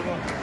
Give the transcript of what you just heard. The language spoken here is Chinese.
过。